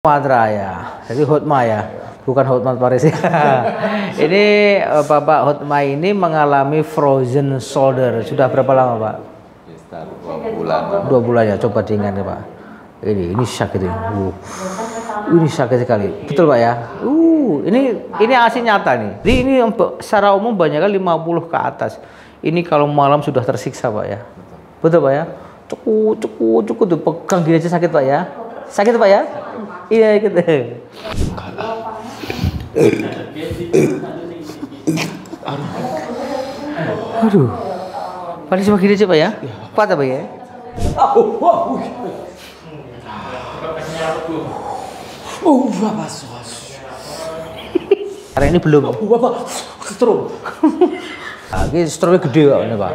Sumatera ya. Jadi Hotma ya, bukan Hotman Paris ya. ini eh, Bapak Hotma ini mengalami frozen shoulder. Sudah berapa lama Pak? Dua bulan. Dua bulan ya. Coba diingat ya Pak. Ini ini sakit ini. Uh. Ini sakit sekali. Betul Pak ya? Uh, ini ini asli nyata nih. Jadi ini secara umum banyak kan 50 ke atas. Ini kalau malam sudah tersiksa Pak ya. Betul Pak ya? Cukup cukup cukup tuh pegang gini aja sakit Pak ya. Sakit Pak ya? Iya gitu. Aduh. Paling cuma gini aja Pak ya? Kuat apa ya? Oh, bapak. Karena ini belum. Bapak stroke. Nah, ini stroke gede kok ini Pak.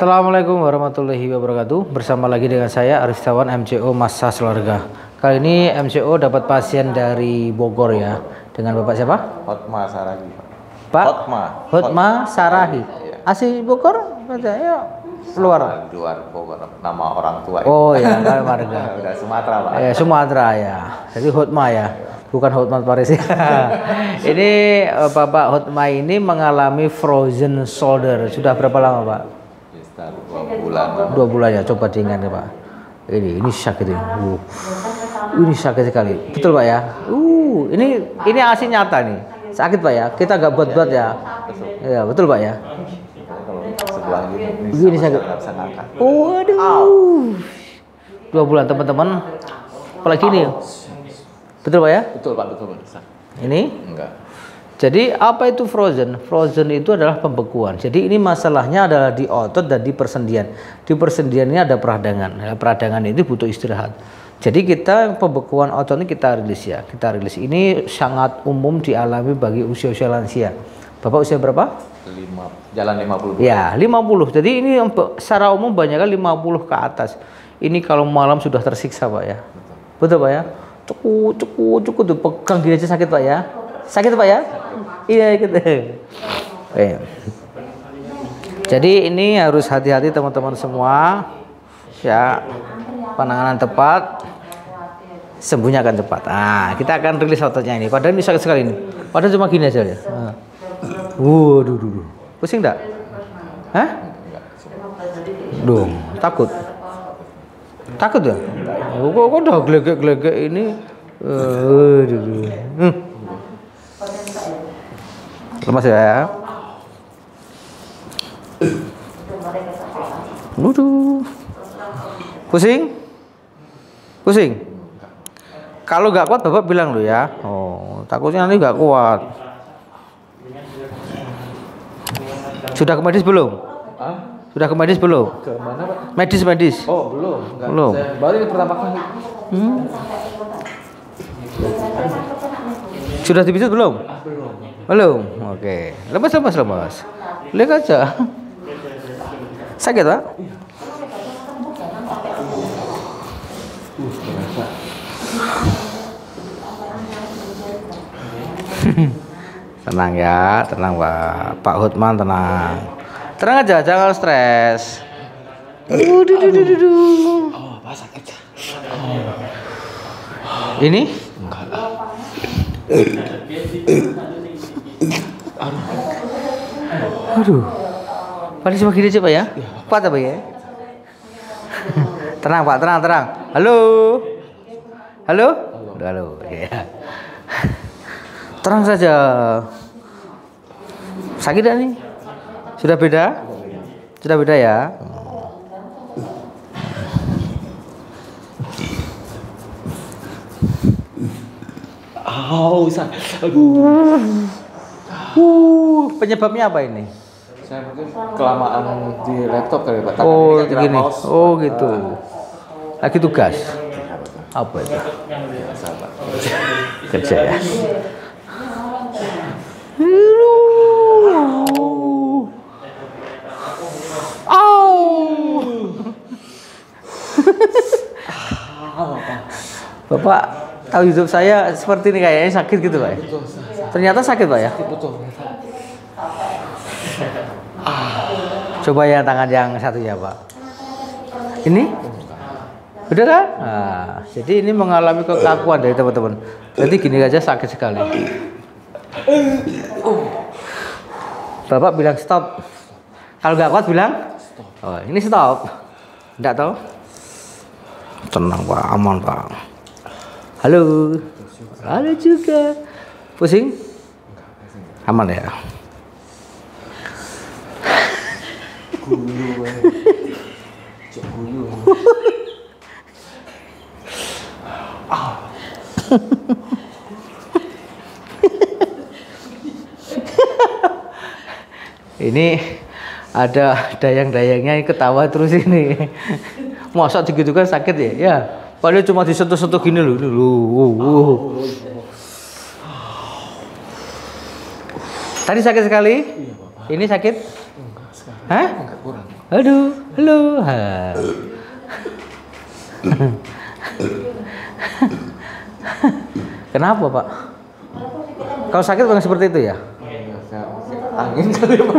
Assalamualaikum warahmatullahi wabarakatuh. Bersama lagi dengan saya Aristawan MCO Masa Keluarga. Kali ini MCO dapat pasien dari Bogor ya. Dengan Bapak siapa? Hotma Saragi, Pak. Hotma. Hotma Sarahi. Iya. Asli Bogor? Katanya luar. Luar Bogor, nama orang tua. Oh ya, kan warga. Udah Sumatera, Pak. Eh, Sumatera ya. Jadi Hotma ya, bukan Hotman Paris ya. ini eh, Bapak Hotma ini mengalami frozen shoulder. Sudah berapa lama Pak? Sekitar dua bulan. Dua bulan ya. Coba diingat ya Pak. Ini ini sakit ini. Uh. Ini sakit sekali. Betul Pak ya? Uh, ini ini asli nyata nih. Sakit Pak ya. Kita nggak buat-buat ya. Ya betul Pak ya. Sebelah ini sama sakit. Waduh. Dua bulan teman-teman. Apalagi ini. Betul Pak ya? Betul, Pak, betul, Pak. Ini Enggak. Jadi apa itu frozen? Frozen itu adalah pembekuan. Jadi ini masalahnya adalah di otot dan di persendian. Di persendian ini ada peradangan. Nah, peradangan itu butuh istirahat. Jadi kita pembekuan otot ini kita rilis ya. Kita rilis. Ini sangat umum dialami bagi usia-usia lansia. Bapak usia berapa? Lima, jalan 52. Ya, 50. Jadi ini secara umum banyak kan 50 ke atas. Ini kalau malam sudah tersiksa, Pak ya. Betul, Pak ya? Cukup, cukup, cukup tuh pegang gini aja sakit, Pak ya. Sakit, Pak ya? Iya, gitu. Oke. Jadi ini harus hati-hati teman-teman semua. Ya, penanganan tepat, sembuhnya akan cepat. Ah, kita akan rilis ototnya ini. Padahal ini sakit sekali ini. Padahal cuma gini aja ya. Ah. Waduh, duh, duh. Pusing enggak? Hah? Duh, takut. Takut ya? Kok, kok udah gelegek-gelegek ini? Eh, duh, duh. Hmm. Lemas ya. Waduh. Pusing? Pusing? Kalau nggak kuat bapak bilang lo ya. Oh, takutnya nanti nggak kuat. Sudah ke medis belum? Ah, Sudah ke medis belum? ke mana, Pak? Medis medis. Oh, belum. Enggak. Belum. Saya baru ini pertama kali. Hmm. Sudah dipisut belum? Belum. Belum. Oke. Lemas lemas lemas. Lihat aja. Sakit pak? Tenang ya, tenang pak. Pak Hutman tenang. Tenang aja, jangan stres. Duh, sakit. Ini? Enggak lah. Aduh. Paling cuma gini pak ya? Kuat apa ya? tenang pak, tenang, tenang. Halo? Halo? Udah, Halo. Ya. Tenang saja. Sakit gak nih? Sudah beda? Sudah beda ya? Au, sa- aduh. Uh, penyebabnya apa ini? Saya mungkin kelamaan di laptop kali Pak. Tangan Oh, kan begini. mouse. Oh, gitu. Lagi tugas. Apa itu? Biasa, Pak. Kerja ya. Bapak tahu YouTube saya seperti ini kayaknya sakit gitu Pak ya? Ternyata sakit Pak ya? Betul. Coba yang tangan yang satunya Pak. Ini? Udah kan? Nah, jadi ini mengalami kekakuan dari teman-teman. Jadi gini aja sakit sekali. Bapak bilang stop. Kalau nggak kuat bilang? Oh, ini stop. Enggak tahu? Tenang Pak, aman Pak. Halo. Halo juga. Pusing? Aman ya? Guyu, Pak. Cok guyu. Ini ada dayang-dayangnya yang ketawa terus ini. Masa segitu kan sakit ya? Ya. Padahal cuma disentuh-sentuh gini loh. Loh. uh, uh. Tadi sakit sekali? Iya, Bapak. Ini sakit? Enggak sekarang. Hah? Enggak kurang. Aduh, halo. Ha. Kenapa, Pak? Kalau sakit bukan seperti itu ya? Iya, angin kali Pak.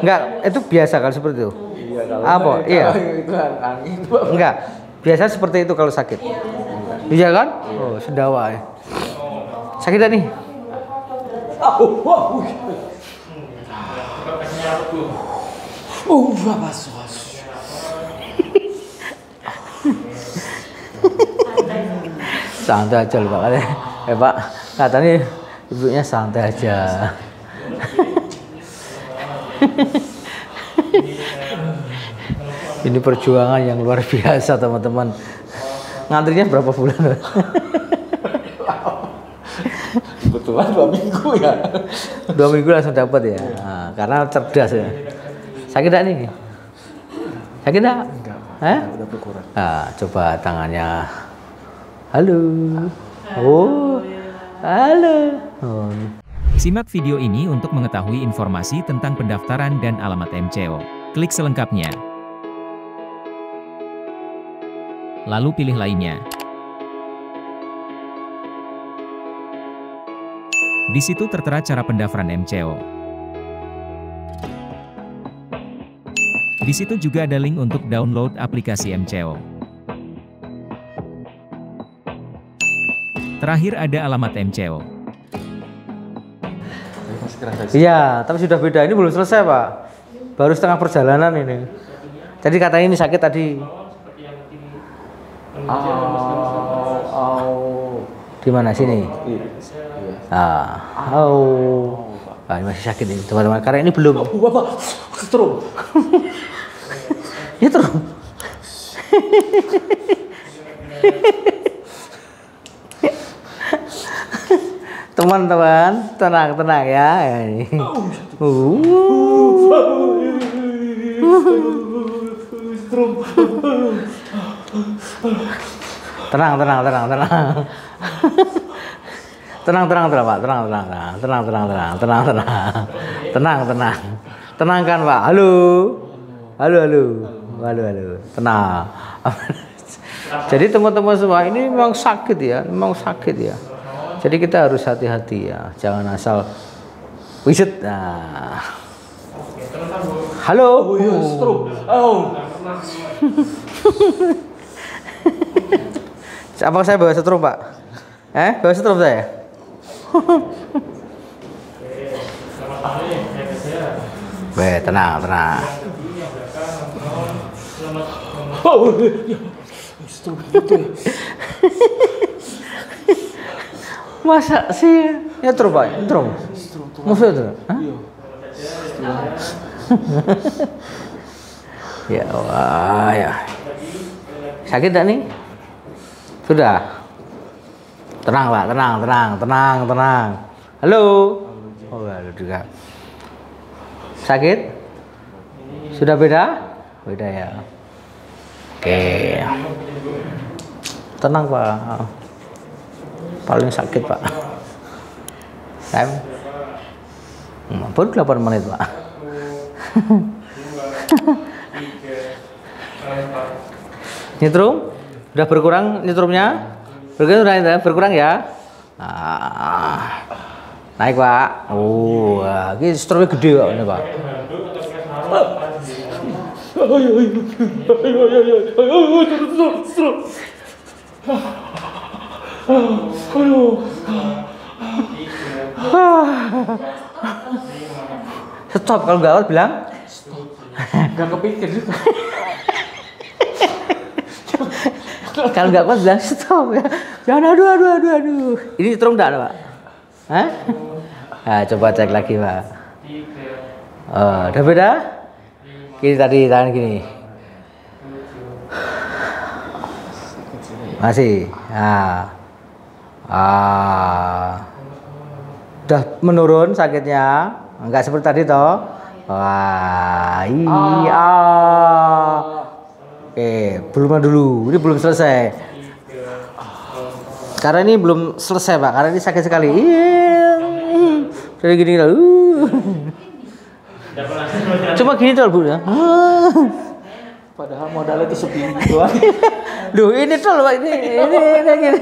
Enggak, itu biasa kalau seperti itu. Iya, kalau Apa? saya- Iya. Itu angin, Pak. Enggak, biasa seperti itu kalau sakit. Iya kan? Oh, sendawa ya. Sakit nih? Oh, Bapak sos. Santai aja loh Pak. Katanya, Eh Pak, katanya ibunya santai aja. Ini perjuangan yang luar biasa teman-teman. Ngantrinya berapa bulan? Kebetulan dua minggu ya. Dua minggu langsung dapat ya. Nah, karena cerdas ya. Sakit tak nih? Sakit tak? Enggak? Udah berkurang. Nah, coba tangannya. Halo. Oh. Halo. Oh. Simak video ini untuk mengetahui informasi tentang pendaftaran dan alamat MCO. Klik selengkapnya. Lalu pilih lainnya. Di situ tertera cara pendaftaran MCO. Di situ juga ada link untuk download aplikasi MCO. Terakhir ada alamat MCO. Iya, tapi sudah beda. Ini belum selesai, Pak. Baru setengah perjalanan ini. Jadi katanya ini sakit tadi. Au. Di mana sini? Iya. Ah, oh. Ah, ini masih sakit ini, teman-teman. Karena ini belum. Bapak, setrum. Ya terus. Teman-teman, tenang, tenang ya. Tenang, tenang, tenang, tenang. Tenang, tenang, tenang, Pak. Tenang, tenang, tenang. Tenang, tenang, tenang. Tenang, tenang. Tenang, tenang. Tenangkan, Pak. Halo. Halo, halo. Halo, halo. Tenang. Jadi teman-teman semua ini memang sakit ya, memang sakit ya. Jadi kita harus hati-hati ya, jangan asal wiset. Nah. Halo. Oh iya. Au. Apa saya bawa setrum, Pak? Eh, bawa setrum saya? Weh, tenang, tenang. Oh. Masa sih? Ya terus, Pak. Terus. Maksudnya terus? Ya, wah, ya. Sakit tak nih? Sudah. Tenang, Pak. Tenang, tenang, tenang, tenang. Halo. Oh, halo juga. Sakit? Sudah beda? Beda ya. Oke. tenang pak paling sakit pak Sam Hmm, baru 8 menit pak nyetrum udah berkurang nyetrumnya berkurang berkurang ya Ah. naik pak oh wah, ini strumnya gede pak ini pak Ayo, ayo, ayo, ayo, ayo, ayo, ayo, ayo, terus, terus, terus. Aduh. stop kalau kuat bilang Gak kepikir juga. kalau nggak kuat bilang stop ya. Jangan aduh aduh aduh aduh. Ini nyetrum enggak pak? Hah? Nah, coba cek lagi pak. Oh, udah beda? Gini tadi tangan gini. Masih? Ah. Ah. Udah menurun sakitnya? Enggak seperti tadi toh? Wah iya oke belum dulu. Ini belum selesai. Karena ini belum selesai pak. Karena ini sakit sekali. Iya. Jadi gini uh. cuma gini tuh bu ya. Padahal modalnya itu sepinggu doang. Duh ini tuh pak. Ini ini ini gini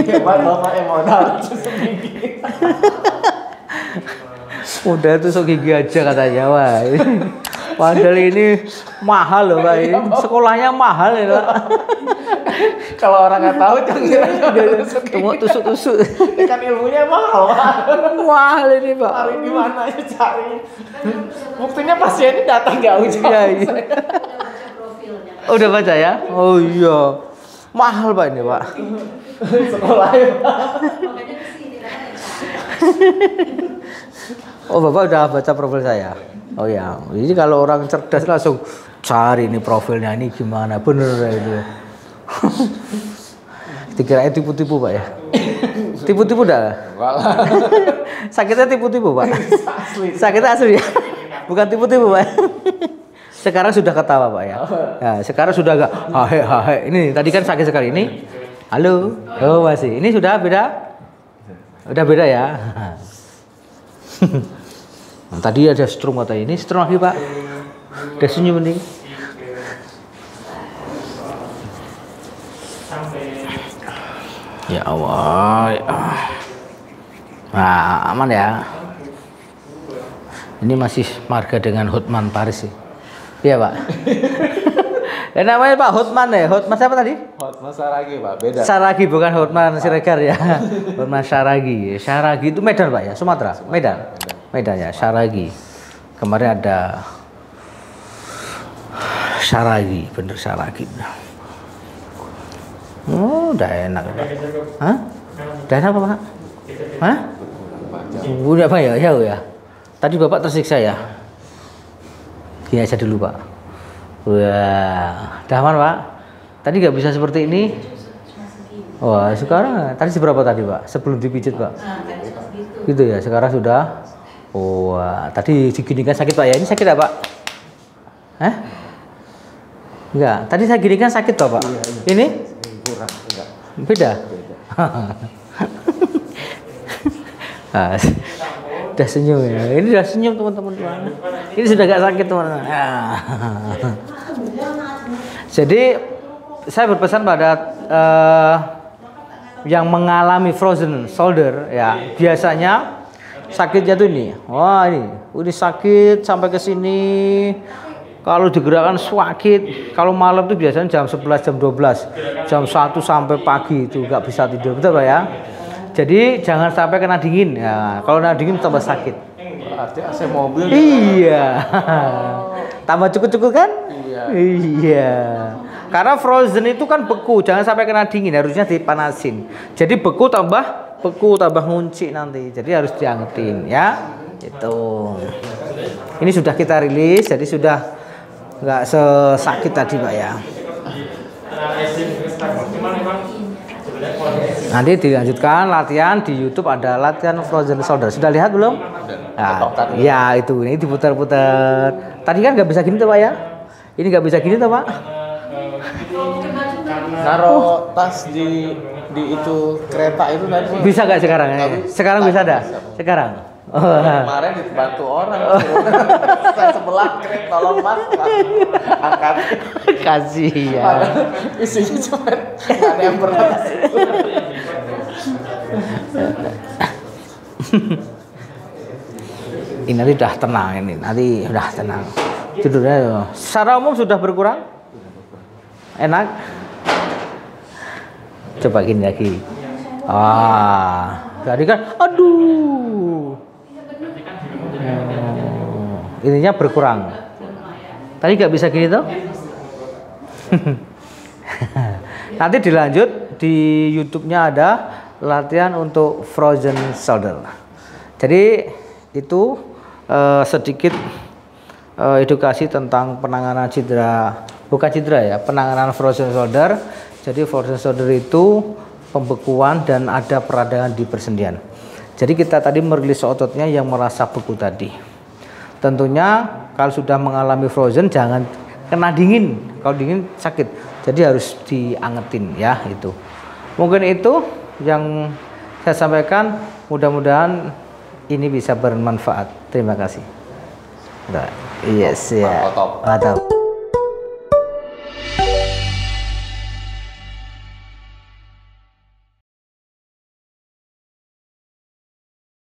Pak, eh, modal seminggu. Udah tuh sok gigi aja katanya wah Padahal ini mahal loh pak ini sekolahnya mahal ya pak Kalau orang nggak tahu jangan kira Tunggu tusuk-tusuk kan ilmunya mahal. Pak. mahal ini pak Cari di mana ya cari. Buktinya pasiennya datang jauh jauh. Iya, iya. Oh, udah baca ya oh iya mahal pak ini pak Sekolahnya Pak. oh bapak udah baca profil saya? Oh ya jadi kalau orang cerdas langsung cari ini profilnya ini gimana bener ya itu. Dikira tipu-tipu pak ya? Tipu-tipu dah? Sakitnya tipu-tipu pak? Sakitnya asli ya? Bukan tipu-tipu pak. Sekarang sudah ketawa pak ya? Nah, sekarang sudah agak hahe hahe ini tadi kan sakit sekali. Ini? Halo? Oh masih. Ini sudah beda? Udah beda ya Nah, tadi ada strum kata ini. Strum lagi pak? Udah senyum ini. Ya Allah ya. nah aman ya. Ini masih marga dengan Hotman Paris sih. Iya pak. Ya namanya Pak Hotman ya? Hotman siapa tadi? Hot masa lagi Pak, beda. Saragi bukan Hotman Siregar ya. Hotman Saragi. Saragi itu Medan pak ya? Sumatera? Medan. Medan ya Saragi kemarin ada Saragi bener Saragi oh udah enak Hah? udah enak apa pak Hah? Udah apa ya? Ya, ya. Tadi Bapak tersiksa ya? Gini aja dulu, Pak. Wah, udah aman, Pak? Tadi nggak bisa seperti ini? Wah, sekarang tadi seberapa tadi, Pak? Sebelum dipijit, Pak? Gitu ya, sekarang sudah. Wah, tadi diginikan sakit, Pak ya? Ini sakit nggak, Pak? Hah? Enggak, tadi saya ginikan sakit, Pak, Pak? Ini? Kurang, enggak. Beda? Ah, udah senyum ya. Ini udah senyum teman-teman. Ini sudah gak sakit teman-teman. Ah. Jadi saya berpesan pada eh, yang mengalami frozen shoulder ya biasanya sakitnya tuh ini. Wah ini, ini sakit sampai ke sini. Kalau digerakkan sakit, kalau malam tuh biasanya jam 11, jam 12, jam 1 sampai pagi itu nggak bisa tidur, betul Pak ya? Jadi jangan sampai kena dingin. Ya, kalau kena dingin tambah sakit. Berarti AC mobil Iya. tambah cukup-cukup kan? Iya. Iya. Karena frozen itu kan beku, jangan sampai kena dingin, harusnya dipanasin. Jadi beku tambah beku tambah ngunci nanti. Jadi harus diangetin ya. Itu. Ini sudah kita rilis, jadi sudah nggak sesakit tadi pak ya. Nanti dilanjutkan latihan di YouTube ada latihan frozen shoulder. Sudah lihat belum? Nah, ya itu ini diputar-putar. Tadi kan nggak bisa gini tuh pak ya? Ini nggak bisa gini toh pak? Naruh tas di di itu kereta itu nanti Bisa nggak sekarang? Bisa. Sekarang bisa ada? Sekarang? Oh, kemarin dibantu orang saya sebelah keren tolong mas angkat kasih ya. Isinya cuma ada yang itu. Ini nanti udah tenang ini, nanti udah tenang. Tidurnya ya. secara umum sudah berkurang. Enak. Coba gini lagi. Ah, tadi kan, aduh. Hmm, ininya berkurang. Tadi nggak bisa gini tuh? Nanti dilanjut di YouTube-nya ada latihan untuk frozen shoulder. Jadi itu eh, sedikit eh, edukasi tentang penanganan cedera, bukan cedera ya, penanganan frozen shoulder. Jadi frozen shoulder itu pembekuan dan ada peradangan di persendian. Jadi kita tadi merilis ototnya yang merasa beku tadi. Tentunya kalau sudah mengalami frozen jangan kena dingin. Kalau dingin sakit. Jadi harus diangetin ya itu. Mungkin itu yang saya sampaikan. Mudah-mudahan ini bisa bermanfaat. Terima kasih. Udah. Yes ya. Mantap. Mantap.